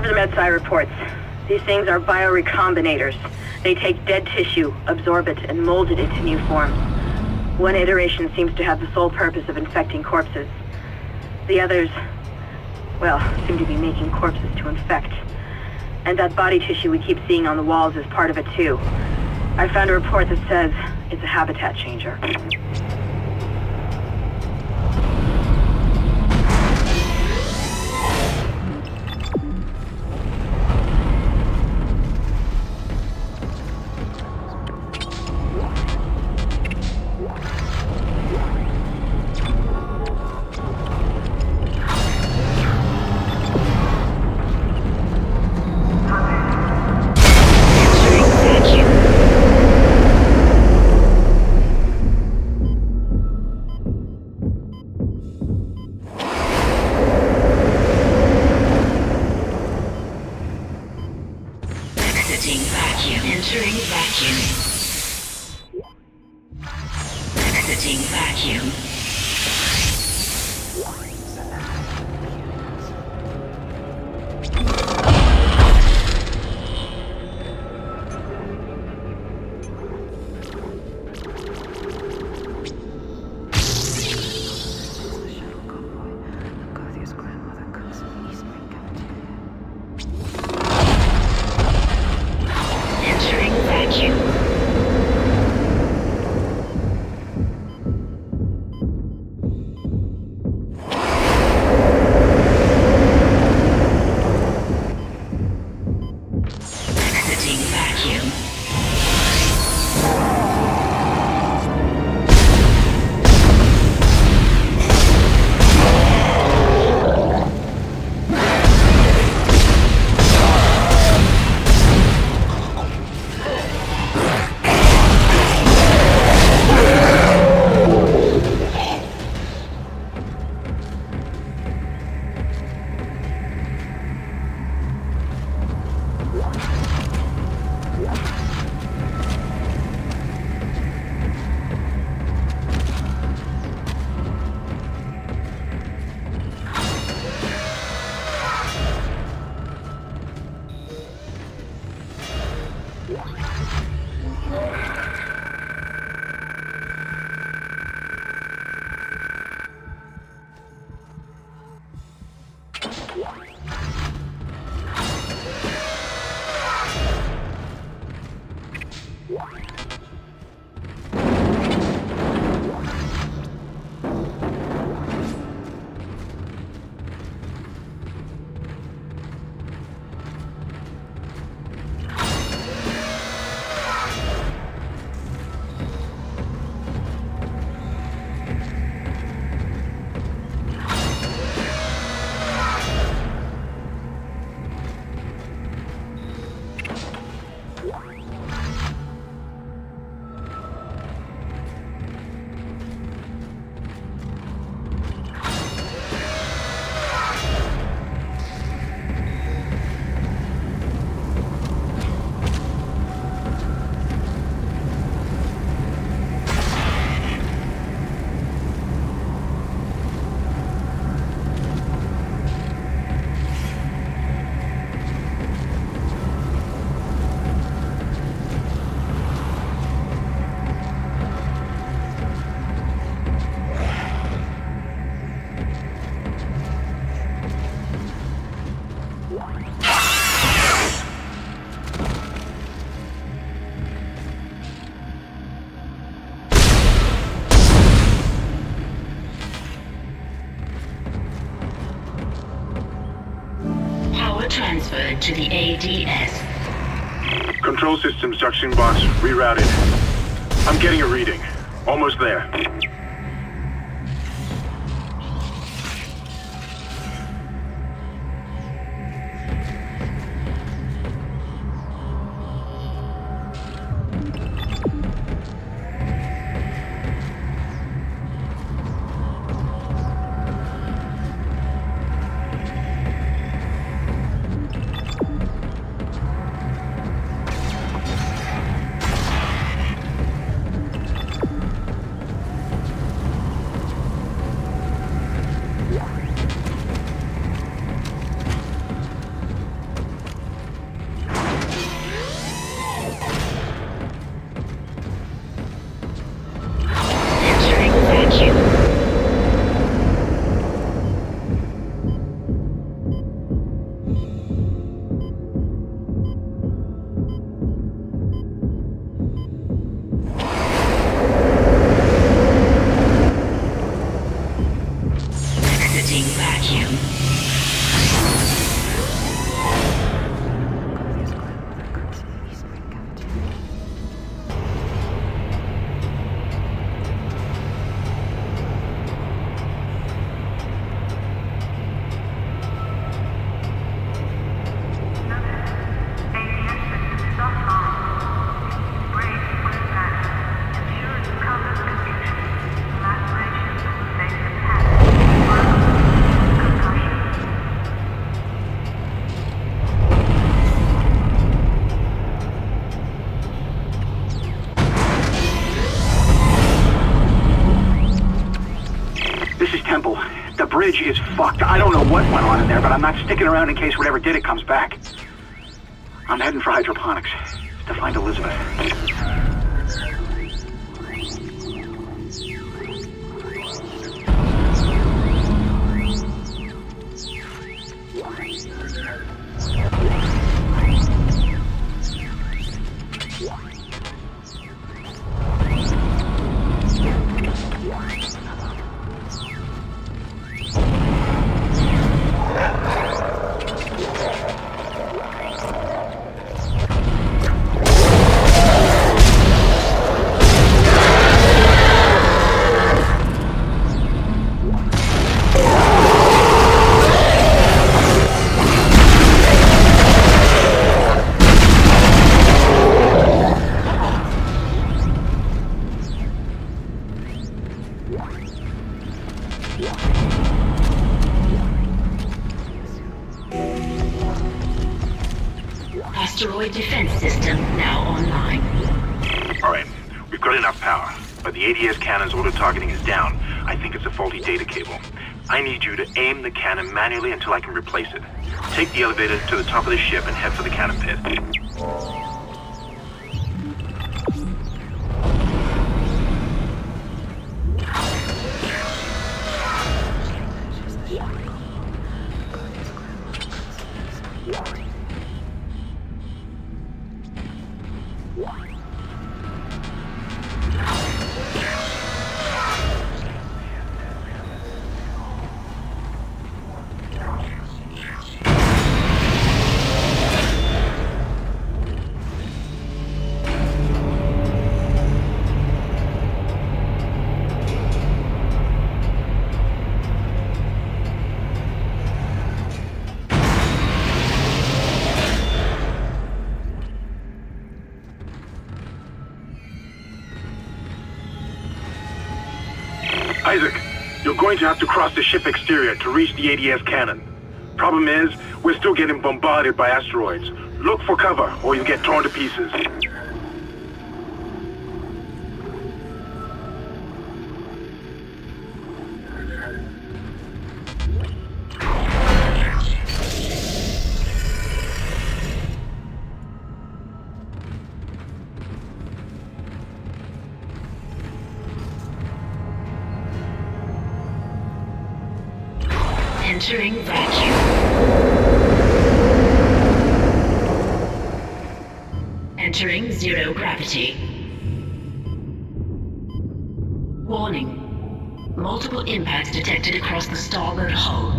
over the MedSci reports. These things are biorecombinators. They take dead tissue, absorb it, and mold it into new forms. One iteration seems to have the sole purpose of infecting corpses. The others, well, seem to be making corpses to infect. And that body tissue we keep seeing on the walls is part of it too. I found a report that says it's a habitat changer. Exiting vacuum. Entering vacuum. Exiting vacuum. To the ADS. Control systems junction box rerouted. I'm getting a reading. Almost there. I'm not sticking around in case whatever did it comes back. I'm heading for hydroponics to find Elizabeth. Cannon manually until I can replace it. Take the elevator to the top of the ship and head for the cannon pit. She's going to have to cross the ship exterior to reach the ADS cannon. Problem is, we're still getting bombarded by asteroids. Look for cover, or you get torn to pieces. Entering vacuum. Entering zero gravity. Warning. Multiple impacts detected across the starboard hull.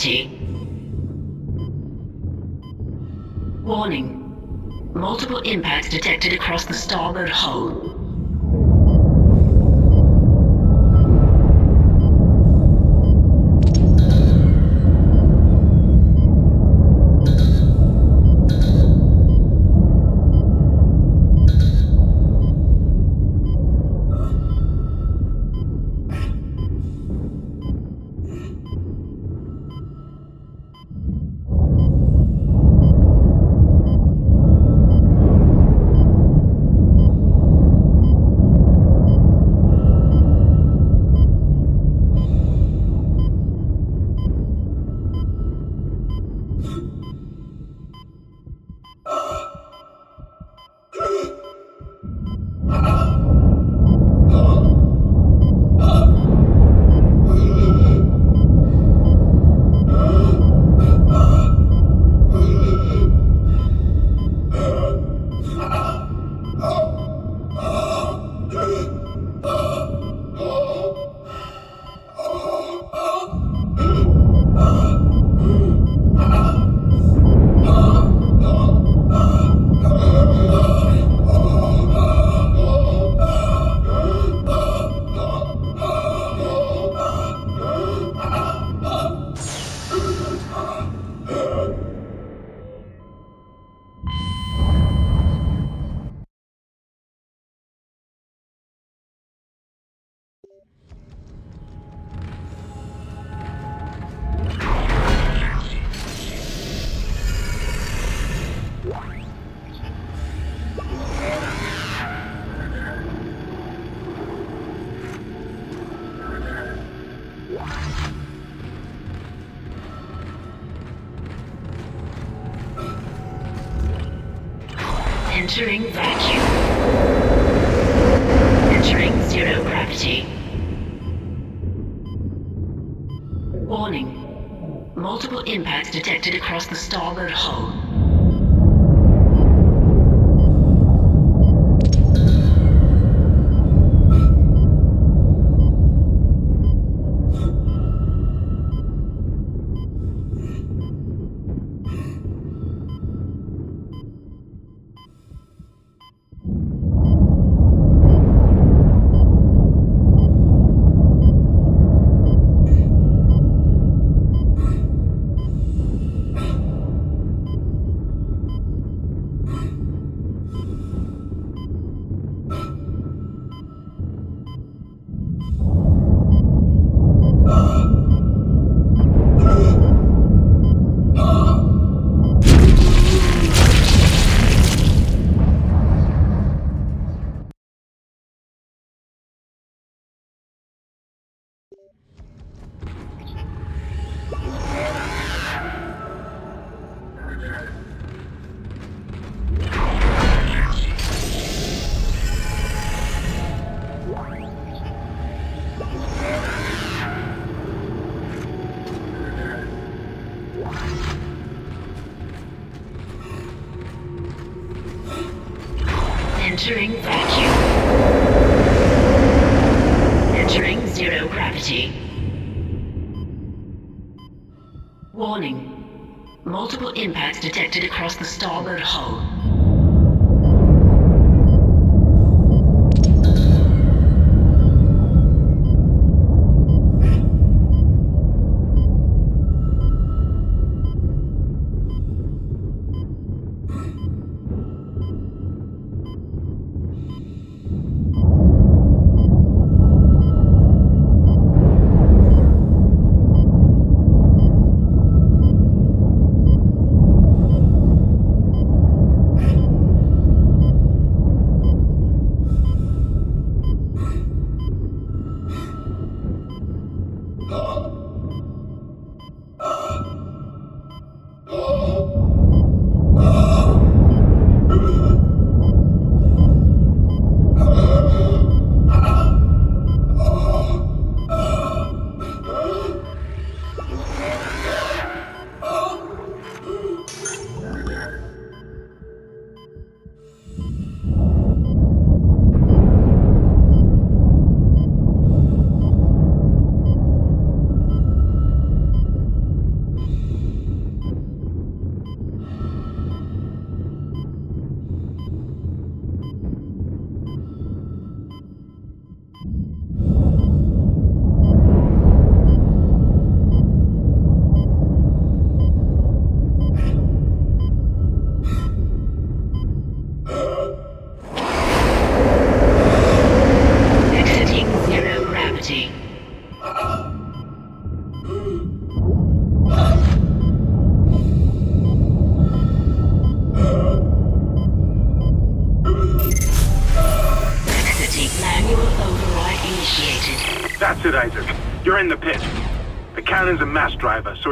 Gravity. Warning. Multiple impacts detected across the starboard hull. Entering vacuum. Entering zero gravity. Warning. Multiple impacts detected across the starboard hull. The starboard hull.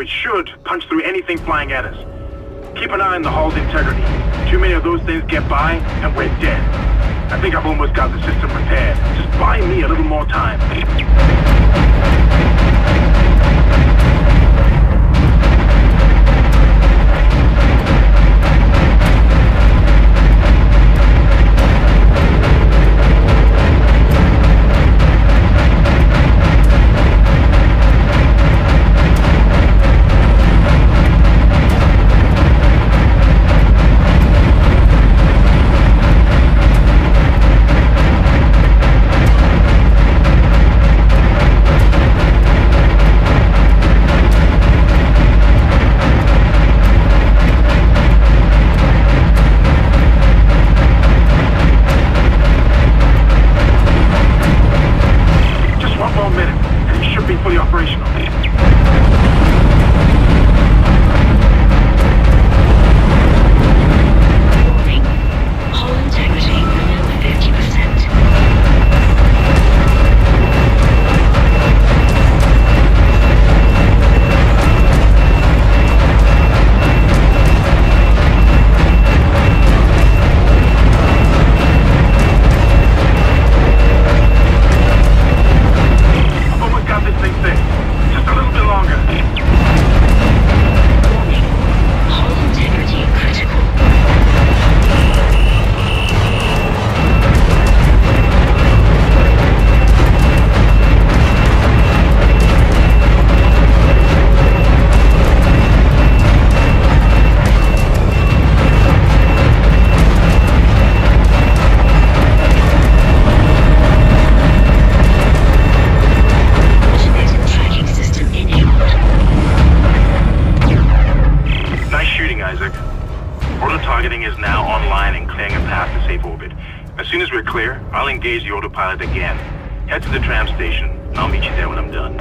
It should punch through anything flying at us. Keep an eye on the hull's integrity. Too many of those things get by, and we're dead. I think I've almost got the system repaired. Just buy me a little more time. Autopilot again. Head to the tram station, and I'll meet you there when I'm done.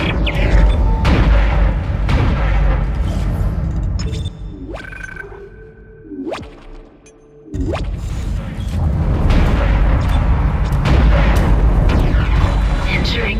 Entering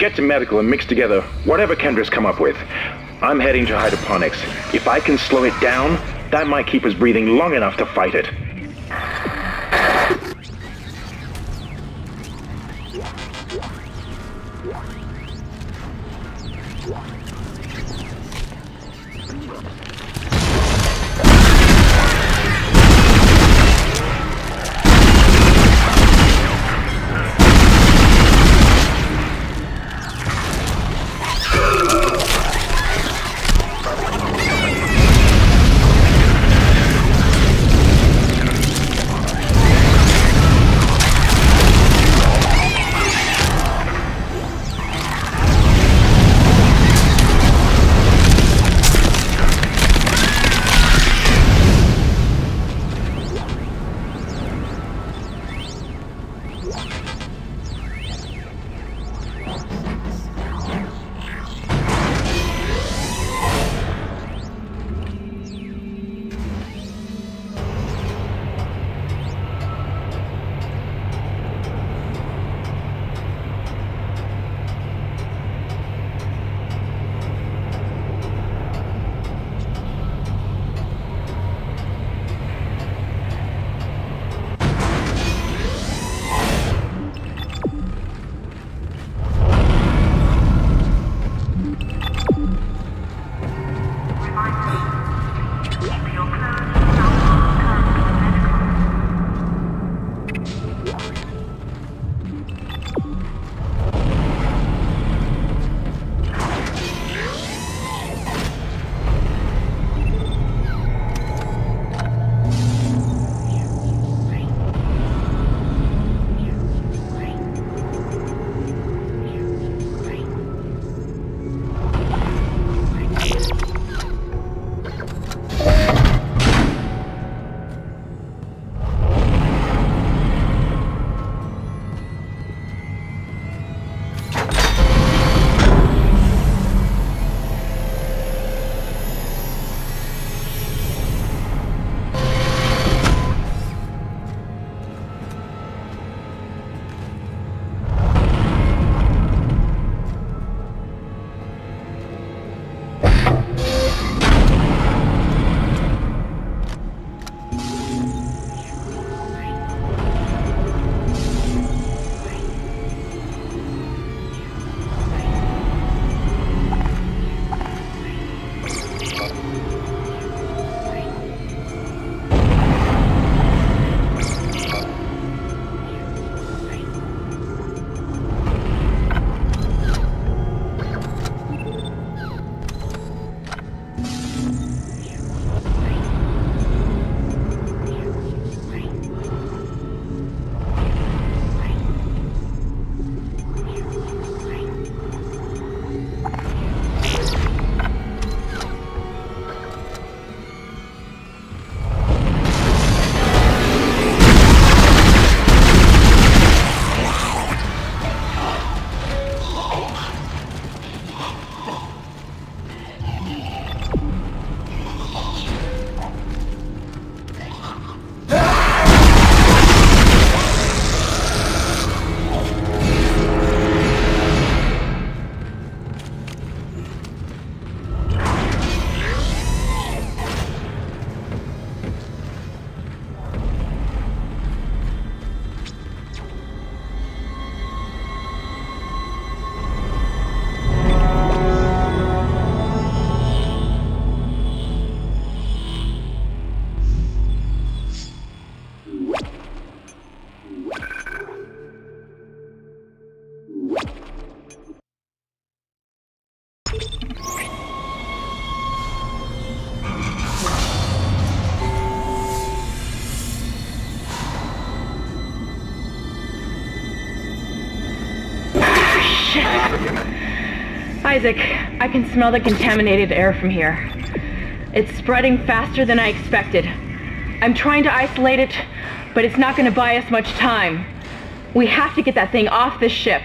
get to medical and mix together whatever Kendra's come up with. I'm heading to hydroponics. If I can slow it down, that might keep us breathing long enough to fight it. Isaac, I can smell the contaminated air from here. It's spreading faster than I expected. I'm trying to isolate it, but it's not gonna buy us much time. We have to get that thing off this ship.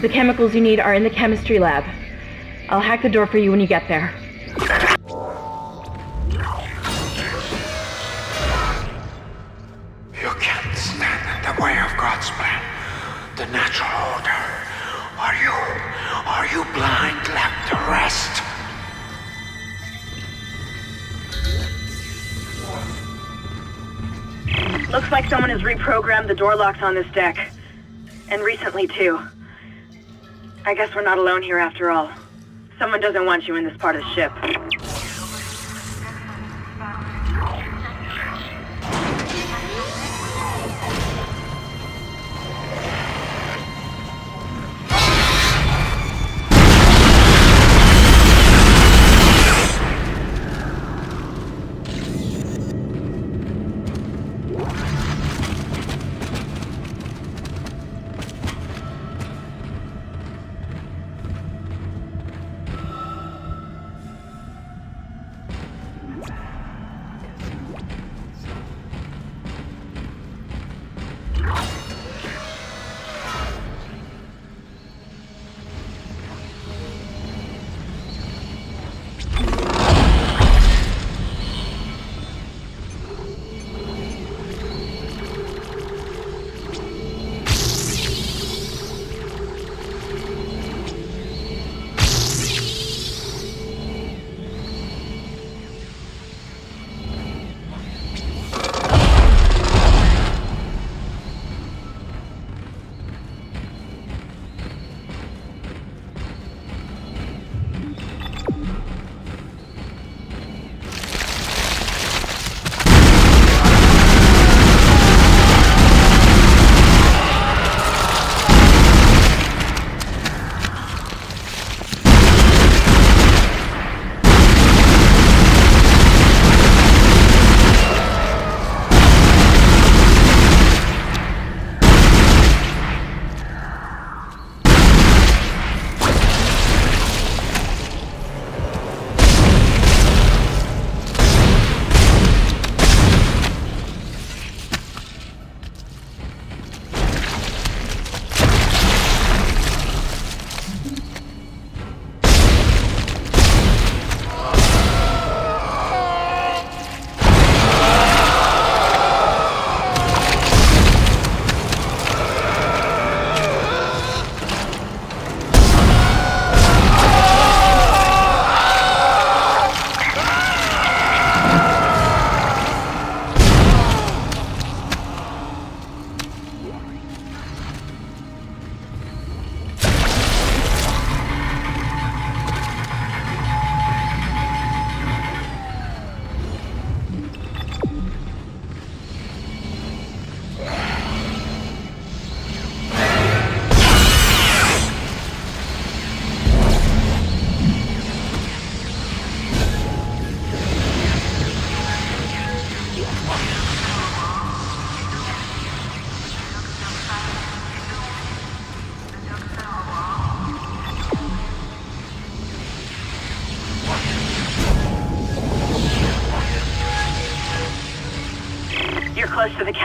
The chemicals you need are in the chemistry lab. I'll hack the door for you when you get there. You can't stand in the way of God's plan, the natural order. You, blind left to rest? Looks like someone has reprogrammed the door locks on this deck. And recently, too. I guess we're not alone here after all. Someone doesn't want you in this part of the ship.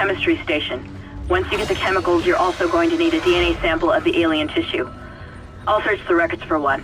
Chemistry station. Once you get the chemicals, you're also going to need a DNA sample of the alien tissue. I'll search the records for one.